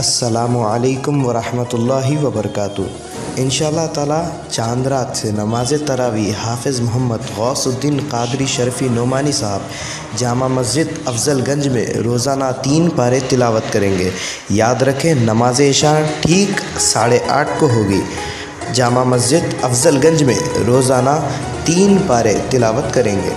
असलकम वरहि वबरक इन ताला चाँद रात से नमाज़ तरावी हाफिज़ मोहम्मद गौसुद्दीन कादरी शरफ़ी नोमानी साहब जामा मस्जिद अफजलगंज में रोज़ाना तीन पारे तिलावत करेंगे याद रखें नमाज़ इशा ठीक साढ़े आठ को होगी जामा मस्जिद अफजलगंज में रोज़ाना तीन पारे तिलावत करेंगे